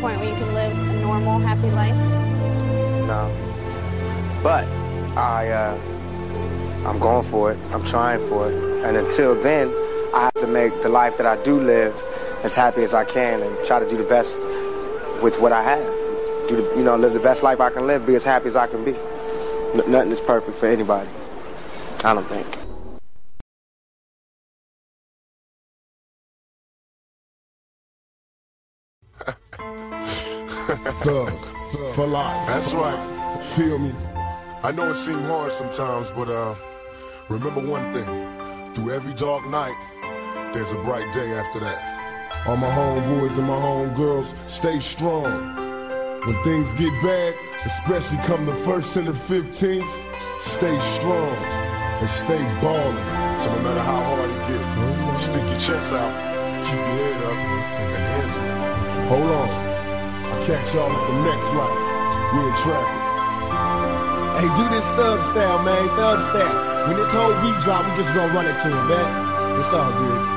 point where you can live a normal, happy life? No. But I, uh, I'm going for it. I'm trying for it. And until then, I have to make the life that I do live as happy as I can and try to do the best with what I have. Do the, you know, live the best life I can live, be as happy as I can be. N- nothing is perfect for anybody. I don't think. Thug, for life. That's right. Feel me? I know it seems hard sometimes, but uh, remember one thing. Through every dark night, there's a bright day after that. All my homeboys and my homegirls, stay strong. When things get bad, especially come the 1st and the 15th, stay strong and stay ballin'. So no matter how hard it get, stick your chest out, keep your head up, and handle it. Hold on. I'll catch y'all at the next light. We in traffic. Hey, do this thug style, man. Thug style. When this whole beat drop, we just gonna run it to him, man. It's all good.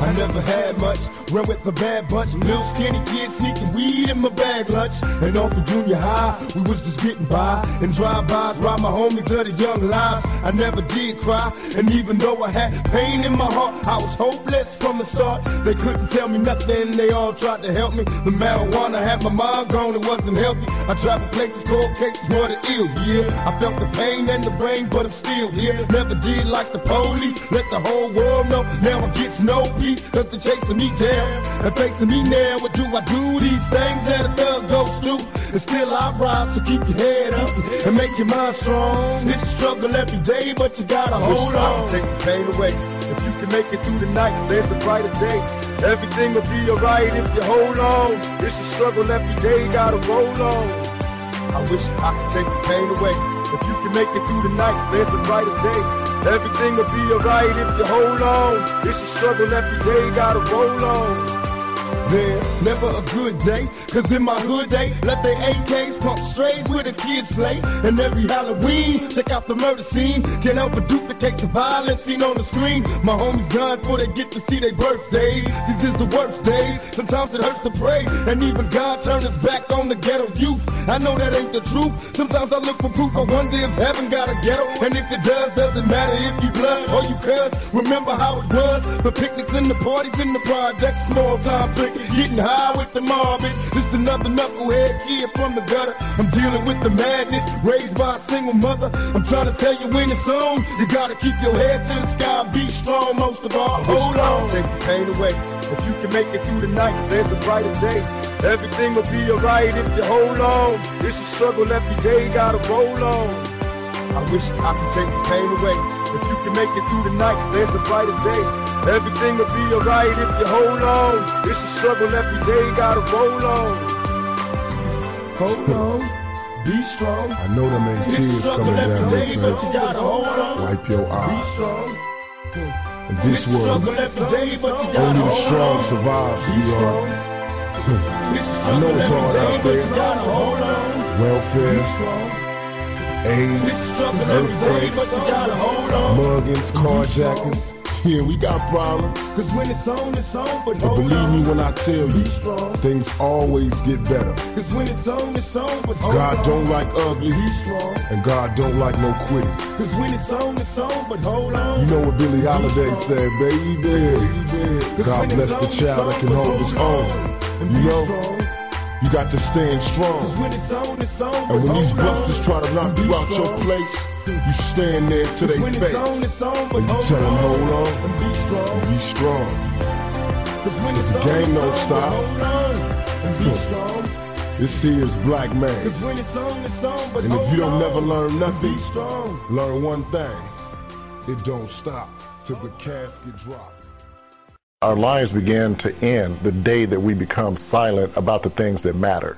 I never had much, run with a bad bunch. Little skinny kid sneaking weed in my bag lunch. And off the junior high, we was just getting by. And drive-bys, ride my homies of the young lives. I never did cry, and even though I had pain in my heart, I was hopeless from the start. They couldn't tell me nothing, they all tried to help me. The marijuana had my mind gone, it wasn't healthy. I traveled places, cold cases, more than ill, yeah. I felt the pain and the brain, but I'm still here. Never did like the police, let the whole world know. Now I get no peace, cause they're chasing me down. And facing me now, what do I do? These things that a thug goes through. And still I rise, so keep your head up and make your mind strong. It's a struggle every day, but you gotta hold on. I Take the pain away. If you can make it through the night, there's a brighter day. Everything will be alright if you hold on. It's a struggle every day, gotta roll on. I wish I could take the pain away. If you can make it through the night, there's a brighter day. Everything will be alright if you hold on. It's a struggle every day, gotta roll on. Never a good day, cause in my hood they let their AKs pump strays where the kids play. And every Halloween, check out the murder scene. Can't help but duplicate the violence seen on the screen. My homies dying before they get to see their birthdays. These is the worst days, sometimes it hurts to pray. And even God turned his back on the ghetto youth. I know that ain't the truth. Sometimes I look for proof, I wonder if heaven got a ghetto. And if it does, doesn't matter if you blood or you cuss. Remember how it was, the picnics and the parties in the projects, small time drinking. Getting high with the it's just another knucklehead kid from the gutter. I'm dealing with the madness, raised by a single mother. I'm trying to tell you when it's on, you gotta keep your head to the sky, be strong most of all. Hold on, take the pain away. If you can make it through the night, there's a brighter day. Everything will be alright if you hold on. It's a struggle every day, gotta roll on. I wish I could take the pain away. If you can make it through the night, there's a brighter day. Everything will be alright if you hold on. It's a struggle every day, gotta roll on. Hold on, be strong. I know them ain't tears coming down every your day, but you gotta hold on. Wipe your Be eyes. strong. In this It's world, day, but you gotta only the strong on. survive, sweetheart. I know it's hard out day, but there. you gotta hold. Be Welfare, strong. AIDS, It's a struggle every day, but earthquakes, you gotta hold on. muggings, mm-hmm. carjackings. Yeah, we got problems. Cause when it's on, it's on, but But believe on. me when I tell you, things always get better. Cause when it's on, it's on, but hold God on. don't like ugly, and God don't like no quitters. Cause when it's on, it's on, but hold on. You know what Billie Holiday said, baby. God bless the child that can hold his own. You know, you got to stand strong. When on, on, And when these busters try to knock you out your place, you stand there to their When it's on, it's And you hold tell them, hold on, And be strong. be strong. Cause when it's the on, game don't on, stop. but hold on. And be strong. This here is black man. Cause when it's on, it's on, but And if you don't on. never learn nothing, Be strong. learn one thing. It don't stop till the casket drop. Our lives begin to end the day that we become silent about the things that matter.